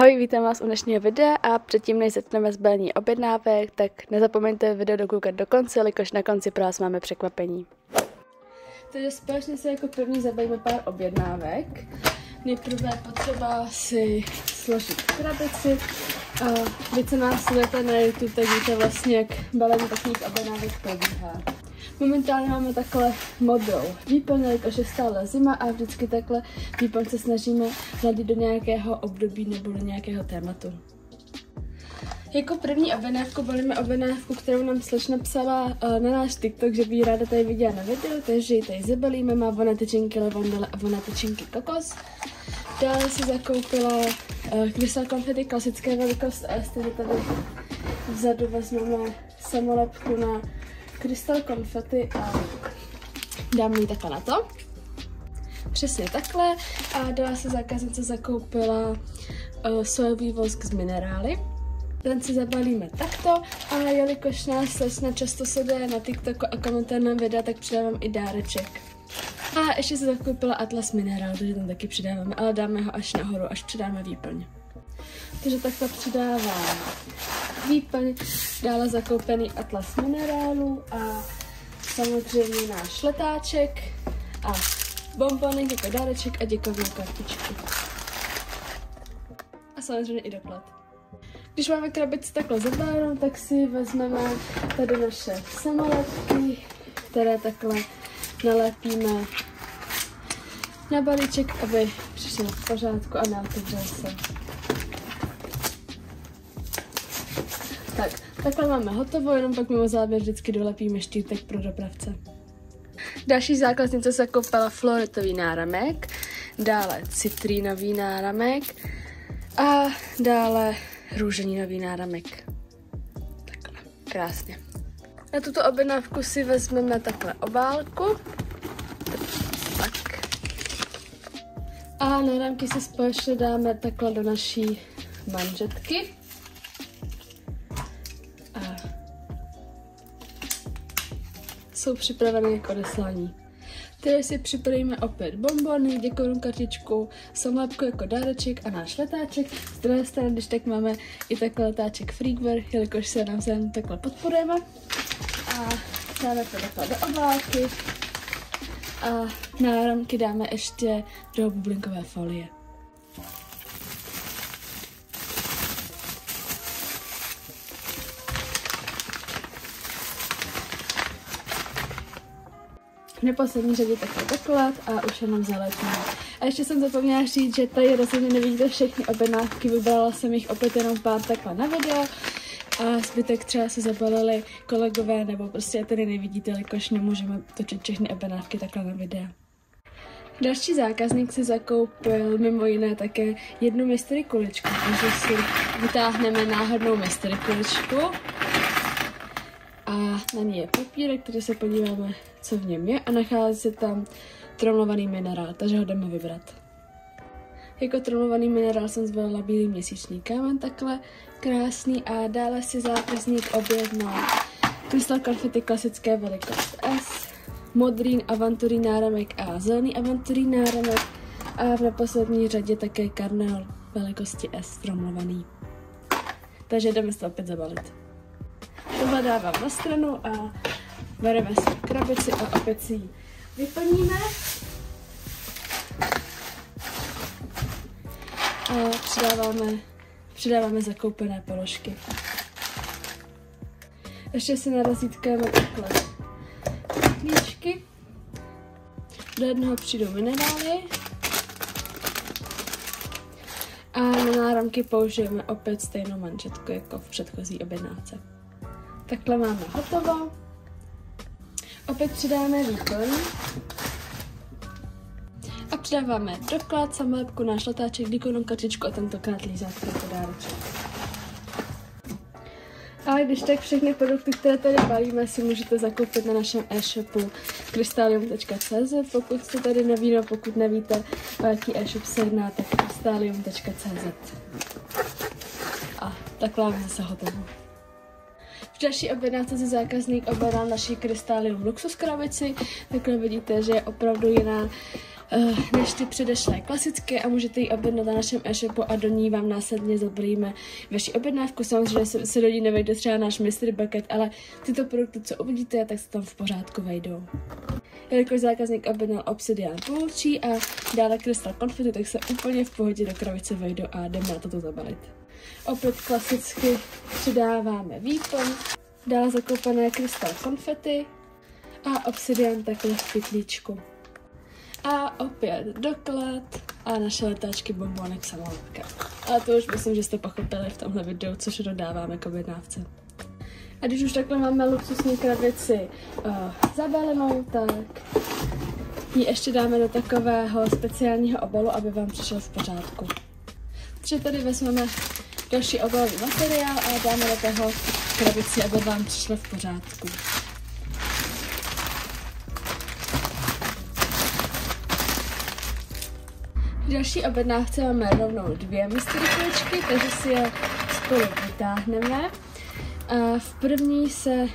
Ahoj, vítám vás u dnešního videa a předtím, než začneme zbalení objednávek, tak nezapomeňte video dokoukat do konce, jelikož na konci pro vás máme překvapení. Takže společně se jako první zabavíme pár objednávek. Nejprve potřeba si složit krabici. Vy, co nás na YouTube, tak víte vlastně, jak balení takových objednávek probíhá. Momentálně máme takhle modrou výplň, jakož je stále zima a vždycky takhle výplň se snažíme hladit do nějakého období nebo do nějakého tématu. Jako první objednávku balíme objednávku, kterou nám slečna psala uh, na náš TikTok, že by ji ráda tady viděla na videu, takže ji tady zabalíme, má ona tyčinky levandele a ona tyčinky kokos. Dále si zakoupila krystal konfety klasické velikost S, takže tady vzadu vezmeme samolepku na krystal konfety a dám ji takhle na to. Přesně takhle. A dala se zákaznice zakoupila uh, sojový vosk z minerály. Ten si zabalíme takto a jelikož nás slečna často sleduje na TikToku a komentuje nám videa, tak přidávám i dáreček. A ještě se zakoupila Atlas Mineral, takže tam taky přidáváme, ale dáme ho až nahoru, až přidáme výplň. Takže takto přidávám výplň, dále zakoupený Atlas Minerálů a samozřejmě náš letáček a bombony jako dáreček a děkovnou kartičku. A samozřejmě i doklad. Když máme krabici takhle zabálenou, tak si vezmeme tady naše samolepky, které takhle nalepíme na balíček, aby přišlo v pořádku a neotevřel se. Tak, takhle máme hotovo, jenom pak mimo závěr vždycky dolepíme štítek pro dopravce. Další základnice se koupila floretový náramek, dále citrínový náramek a dále růženinový náramek. Takhle, krásně. Na tuto objednávku si vezmeme takhle obálku. Tak. A náramky si společně dáme takhle do naší manžetky. Jsou připravené k odeslání. Tady si připravíme opět bombony, děkovnou kartičku, samlepku jako dáreček a náš letáček. Z druhé strany, když tak máme i takhle letáček Freakwear, jelikož se navzájem takhle podporujeme. A dáme to takhle do obálky. A náramky dáme ještě do bublinkové folie. V neposlední řadě takový doklad a už jenom zalepíme. A ještě jsem zapomněla říct, že tady rozhodně nevidíte všechny objednávky, vybrala jsem jich opět jenom pár takhle na video a zbytek třeba se zabalili kolegové, nebo prostě tady nevidíte, jakož nemůžeme točit všechny objednávky takhle na videa. Další zákazník si zakoupil mimo jiné také jednu mystery kuličku, takže si vytáhneme náhodnou mystery kuličku a na ní je papírek, který se podíváme, co v něm je a nachází se tam tromlovaný minerál, takže ho jdeme vybrat. Jako tromlovaný minerál jsem zvolila bílý měsíční kámen, takhle krásný a dále si zákazník objednal krystal konfety klasické velikost S, modrý avanturí náramek a zelený avanturí náramek a v neposlední řadě také karnel velikosti S tromlovaný. Takže jdeme se opět zabalit. Tohle dávám na stranu a bereme si krabici a opět si ji vyplníme. A přidáváme, přidáváme zakoupené položky. Ještě si narazítkáme takhle klíčky. Do jednoho přijdou minerály. A na náramky použijeme opět stejnou manžetku jako v předchozí objednávce. Takhle máme hotovo. Opět přidáme výplň. A přidáváme doklad, samolepku, náš letáček, díkovnou kartičku a tentokrát lízátko jako dáreček. A když tak všechny produkty, které tady balíme, si můžete zakoupit na našem e-shopu krystalium.cz. Pokud jste tady noví, no pokud nevíte, o jaký e-shop se jedná, tak krystalium.cz. A takhle máme zase hotovo. V další objednávce si zákazník objednal naší Krystálium Luxus krabici. Takhle vidíte, že je opravdu jiná než ty předešlé klasické a můžete ji objednat na našem e-shopu a do ní vám následně zabrýme vaši objednávku. Samozřejmě se, se do ní nevejde třeba náš mystery bucket, ale tyto produkty, co uvidíte, tak se tam v pořádku vejdou. Jelikož zákazník objednal Obsidian půlčí a dále krystal konfety, tak se úplně v pohodě do krabice vejdou a jdeme na toto zabalit. Opět klasicky přidáváme výpon, dále zakoupené krystal konfety a obsidian takhle v pytlíčku. A opět doklad a naše letáčky bombonek samolepka. Ale to už myslím, že jste pochopili v tomhle videu, což dodáváme k objednávce. A když už takhle máme luxusní krabici uh, zabalenou, tak ji ještě dáme do takového speciálního obalu, aby vám přišel v pořádku. Takže tady vezmeme další obalový materiál a dáme do toho krabici, aby vám přišlo v pořádku. Další objednávce máme rovnou dvě mystery takže si je spolu vytáhneme. V první se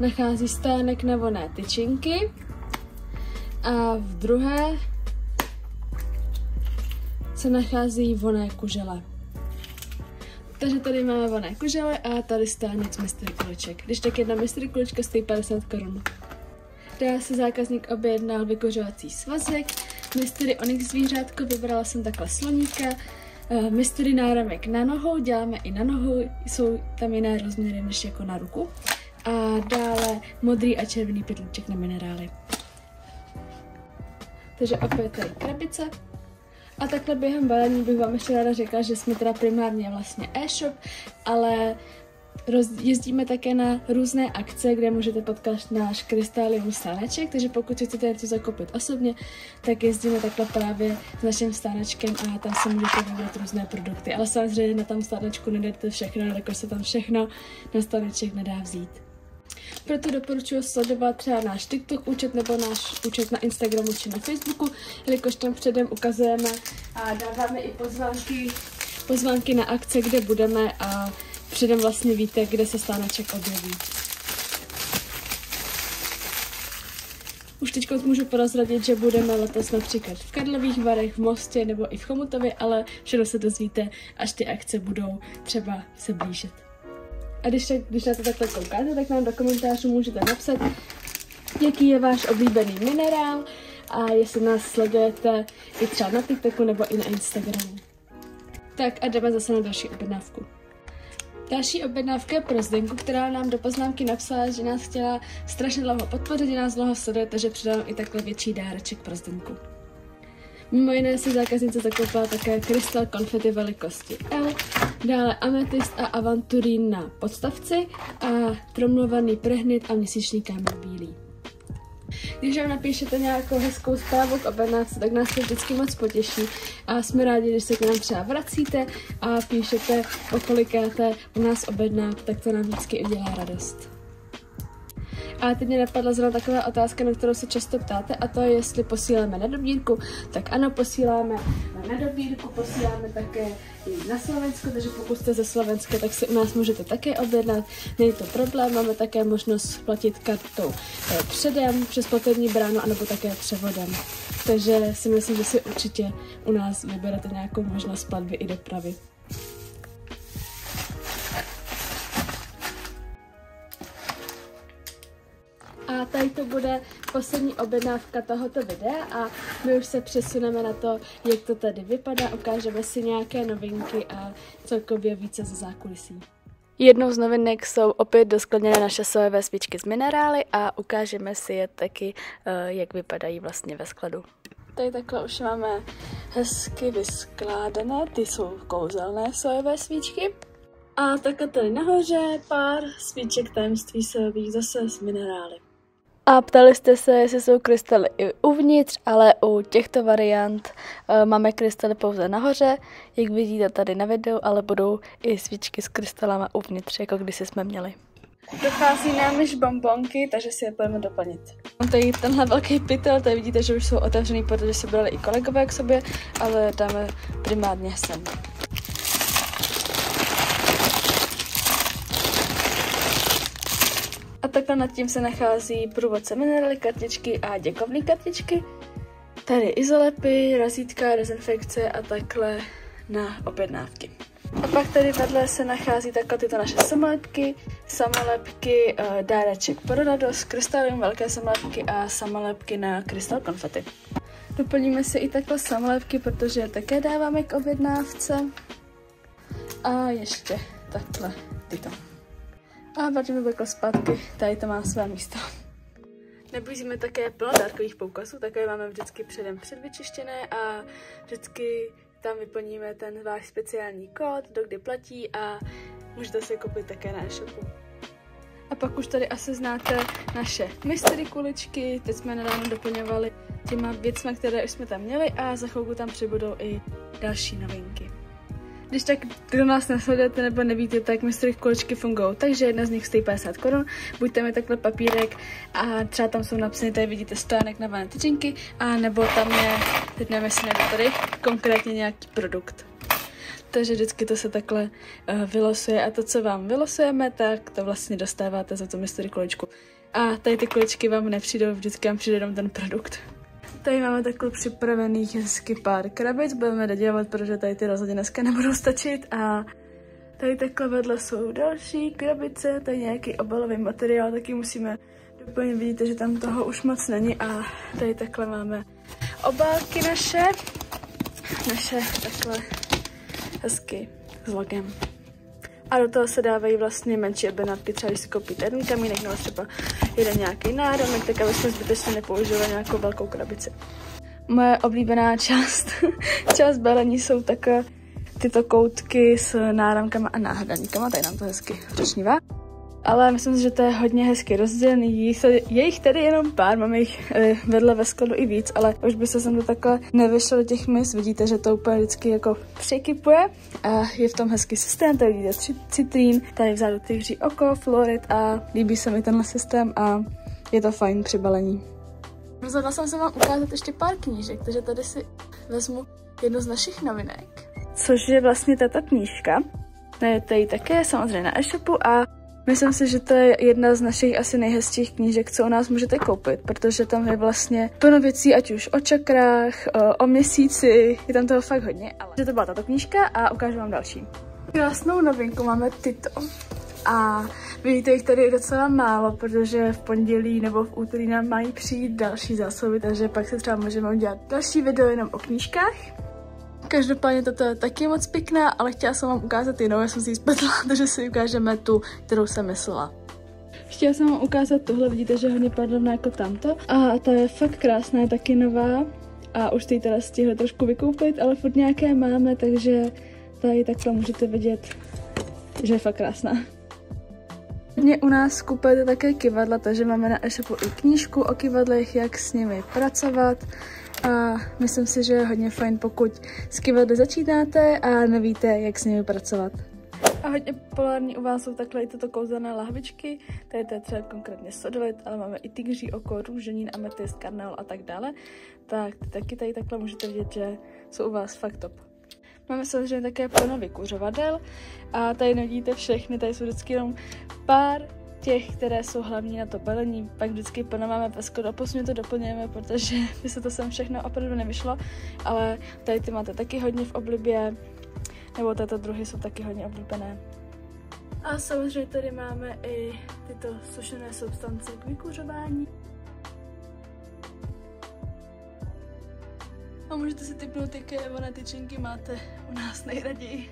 nachází stánek na voné tyčinky a v druhé se nachází voné kužele. Takže tady máme voné kužele a tady stánek z mystery kuliček. Když tak jedna mystery kulička stojí 50 korun. Dále se zákazník objednal vykořovací svazek, mystery onyx zvířátko, vybrala jsem takhle sloníka, uh, mystery náramek na nohou, děláme i na nohu, jsou tam jiné rozměry než jako na ruku. A dále modrý a červený pytlíček na minerály. Takže opět tady krabice, a takhle během balení bych vám ještě ráda řekla, že jsme teda primárně vlastně e-shop, ale jezdíme také na různé akce, kde můžete potkat náš krystálium stáneček, takže pokud si chcete něco zakoupit osobně, tak jezdíme takhle právě s naším stánečkem a tam se můžete vybrat různé produkty. Ale samozřejmě na tam stánečku nedáte všechno, jakož se tam všechno na stáneček nedá vzít. Proto doporučuji sledovat třeba náš TikTok účet nebo náš účet na Instagramu či na Facebooku, jelikož tam předem ukazujeme a dáváme i pozvánky, pozvánky na akce, kde budeme a předem vlastně víte, kde se stáneček objeví. Už teď můžu prozradit, že budeme letos například v Karlových Varech, v Mostě nebo i v Chomutově, ale všechno se dozvíte, až ty akce budou třeba se blížit. A když, když na to takhle koukáte, tak nám do komentářů můžete napsat, jaký je váš oblíbený minerál a jestli nás sledujete i třeba na TikToku nebo i na Instagramu. Tak a jdeme zase na další objednávku. Další objednávka je pro Zdenku, která nám do poznámky napsala, že nás chtěla strašně dlouho podpořit, že nás dlouho sleduje, takže přidám i takhle větší dáreček pro Zdenku. Mimo jiné si zákaznice zakoupila také krystal konfety velikosti L, dále ametist a avanturín na podstavci a tromlovaný prehnit a měsíční kámen bílý. Když vám napíšete nějakou hezkou zprávu k objednávce, tak nás to vždycky moc potěší a jsme rádi, když se k nám třeba vracíte a píšete, o u nás objednat, tak to nám vždycky udělá radost. A teď mě napadla zrovna taková otázka, na kterou se často ptáte, a to je, jestli posíláme na dobírku. Tak ano, posíláme na dobírku, posíláme také na Slovensko, takže pokud jste ze Slovenska, tak si u nás můžete také objednat. Není to problém, máme také možnost platit kartou eh, předem, přes platební bránu, anebo také převodem. Takže si myslím, že si určitě u nás vyberete nějakou možnost platby i dopravy. Tady to bude poslední objednávka tohoto videa a my už se přesuneme na to, jak to tady vypadá, ukážeme si nějaké novinky a celkově více ze zákulisí. Jednou z novinek jsou opět doskladněné naše sojové svíčky z minerály a ukážeme si je taky, eh, jak vypadají vlastně ve skladu. Tady takhle už máme hezky vyskládané, ty jsou kouzelné sojové svíčky. A takhle tady nahoře pár svíček tajemství sojových zase z minerály. A ptali jste se, jestli jsou krystaly i uvnitř, ale u těchto variant uh, máme krystaly pouze nahoře, jak vidíte tady na videu, ale budou i svíčky s krystalama uvnitř, jako když jsme měli. Dochází nám již bombonky, takže si je budeme doplnit. Mám tady tenhle velký pytel, tady vidíte, že už jsou otevřený, protože si brali i kolegové k sobě, ale dáme primárně sem. Takhle nad tím se nachází průvodce minerály, kartičky a děkovní kartičky. Tady izolepy, razítka, dezinfekce a takhle na objednávky. A pak tady vedle se nachází takhle tyto naše samolepky, samolepky, uh, dáreček pro radost, krystalium, velké samolepky a samolepky na krystal konfety. Doplníme si i takhle samolepky, protože je také dáváme k objednávce. A ještě takhle tyto. A vrátíme takhle zpátky, tady to má své místo. Nabízíme také plno dárkových poukazů, také máme vždycky předem předvyčištěné a vždycky tam vyplníme ten váš speciální kód, do kdy platí a můžete si koupit také na e-shopu. A pak už tady asi znáte naše mystery kuličky, teď jsme nedávno doplňovali těma věcmi, které už jsme tam měli a za chvilku tam přibudou i další novinky. Když tak kdo nás nesledujete nebo nevíte, tak mystery kuličky fungují. Takže jedna z nich stojí 50 korun. Buďte mi takhle papírek a třeba tam jsou napsané, tady vidíte stánek na tyčinky, a nebo tam je, teď nevím, jestli tady, konkrétně nějaký produkt. Takže vždycky to se takhle uh, vylosuje a to, co vám vylosujeme, tak to vlastně dostáváte za tu mystery kuličku. A tady ty kuličky vám nepřijdou, vždycky vám přijde jenom ten produkt. Tady máme takhle připravených hezky pár krabic, budeme dodělat, protože tady ty rozhodně dneska nebudou stačit. A tady takhle vedle jsou další krabice, tady nějaký obalový materiál, taky musíme doplnit, vidíte, že tam toho už moc není a tady takhle máme obálky naše, naše takhle hezky s logem. A do toho se dávají vlastně menší objednávky, třeba když si koupíte jeden kamínek nebo třeba jeden nějaký nádomek, tak abyste zbytečně nepoužili nějakou velkou krabici. Moje oblíbená část, část balení jsou také tyto koutky s náramkama a náhradníkama, tady nám to hezky řečnívá ale myslím si, že to je hodně hezky rozdělený. Je jich tady jenom pár, máme jich eh, vedle ve skladu i víc, ale už by se sem to takhle nevyšlo do těch mis. Vidíte, že to úplně vždycky jako překypuje a je v tom hezký systém. Tady vidíte citrín, tady vzadu tygří oko, florid a líbí se mi tenhle systém a je to fajn při balení. Rozhodla jsem se vám ukázat ještě pár knížek, takže tady si vezmu jednu z našich novinek, což je vlastně tato knížka. Je tady také samozřejmě na e-shopu a Myslím si, že to je jedna z našich asi nejhezčích knížek, co u nás můžete koupit, protože tam je vlastně plno věcí, ať už o čakrách, o, o měsíci, je tam toho fakt hodně, ale že to byla tato knížka a ukážu vám další. Krásnou novinku máme tyto. A vidíte jich tady docela málo, protože v pondělí nebo v úterý nám mají přijít další zásoby, takže pak se třeba můžeme udělat další video jenom o knížkách. Každopádně toto je taky moc pěkná, ale chtěla jsem vám ukázat jinou, já jsem si ji spletla, takže si ukážeme tu, kterou jsem myslela. Chtěla jsem vám ukázat tohle, vidíte, že je hodně podobná jako tamto. A ta je fakt krásná, je taky nová. A už jste teda stihli trošku vykoupit, ale furt nějaké máme, takže tady takhle můžete vidět, že je fakt krásná. Mě u nás kupujete také kivadla, takže máme na e-shopu i knížku o kivadlech, jak s nimi pracovat a myslím si, že je hodně fajn, pokud s kivadly začínáte a nevíte, jak s nimi pracovat. A hodně polární u vás jsou takhle i tyto kouzelné lahvičky, tady to je třeba konkrétně sodolit, ale máme i tygří oko, růženín, ametist, karnel a tak dále. Tak taky tady takhle můžete vidět, že jsou u vás fakt top. Máme samozřejmě také plno vykuřovadel a tady nevidíte všechny, tady jsou vždycky jenom pár těch, které jsou hlavní na to balení, pak vždycky plno máme ve skoro, postupně to doplňujeme, protože by se to sem všechno opravdu nevyšlo, ale tady ty máte taky hodně v oblibě, nebo této druhy jsou taky hodně oblíbené. A samozřejmě tady máme i tyto sušené substance k vykuřování. A můžete si typnout, jaké nebo tyčinky máte u nás nejraději.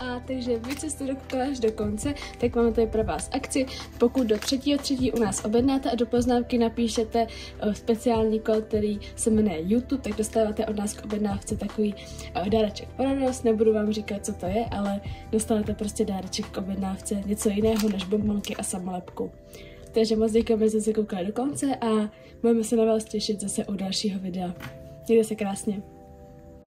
A takže vy, co jste dokoukali až do konce, tak máme tady pro vás akci. Pokud do třetího třetí u nás objednáte a do poznámky napíšete uh, speciální kód, který se jmenuje YouTube, tak dostáváte od nás k objednávce takový uh, dáreček pro radost. Nebudu vám říkat, co to je, ale dostanete prostě dáreček k objednávce, něco jiného než bombonky a samolepku. Takže moc děkujeme, že jste koukali do konce a budeme se na vás těšit zase u dalšího videa. Mějte se krásně.